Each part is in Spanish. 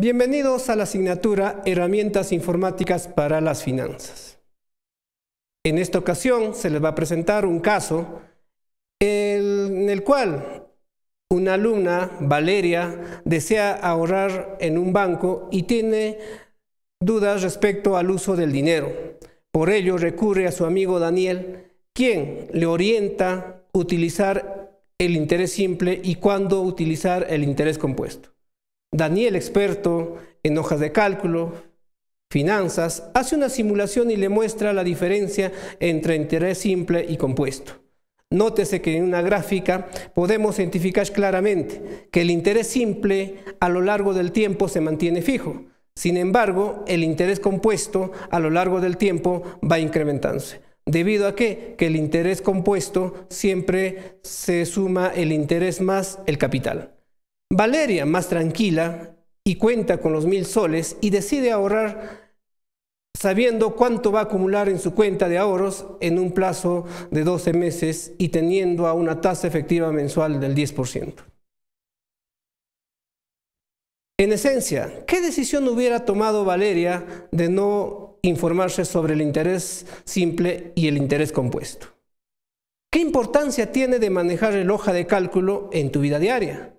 Bienvenidos a la asignatura Herramientas informáticas para las finanzas. En esta ocasión se les va a presentar un caso en el cual una alumna, Valeria, desea ahorrar en un banco y tiene dudas respecto al uso del dinero. Por ello recurre a su amigo Daniel, quien le orienta utilizar el interés simple y cuándo utilizar el interés compuesto. Daniel, experto en hojas de cálculo, finanzas, hace una simulación y le muestra la diferencia entre interés simple y compuesto. Nótese que en una gráfica podemos identificar claramente que el interés simple a lo largo del tiempo se mantiene fijo. Sin embargo, el interés compuesto a lo largo del tiempo va incrementándose. ¿Debido a qué? Que el interés compuesto siempre se suma el interés más el capital. Valeria, más tranquila, y cuenta con los mil soles y decide ahorrar sabiendo cuánto va a acumular en su cuenta de ahorros en un plazo de 12 meses y teniendo a una tasa efectiva mensual del 10%. En esencia, ¿qué decisión hubiera tomado Valeria de no informarse sobre el interés simple y el interés compuesto? ¿Qué importancia tiene de manejar el hoja de cálculo en tu vida diaria?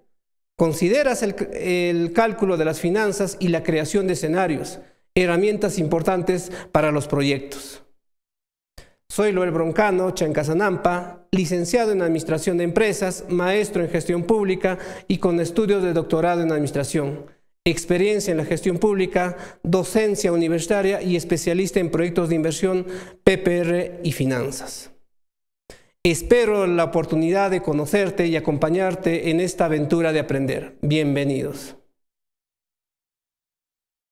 Consideras el, cálculo de las finanzas y la creación de escenarios, herramientas importantes para los proyectos. Soy Loel Broncano, Chancasanampa, licenciado en Administración de Empresas, maestro en Gestión Pública y con estudios de doctorado en Administración, experiencia en la gestión pública, docencia universitaria y especialista en proyectos de inversión, PPR y finanzas. Espero la oportunidad de conocerte y acompañarte en esta aventura de aprender. Bienvenidos.